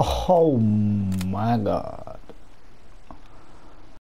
Oh my god.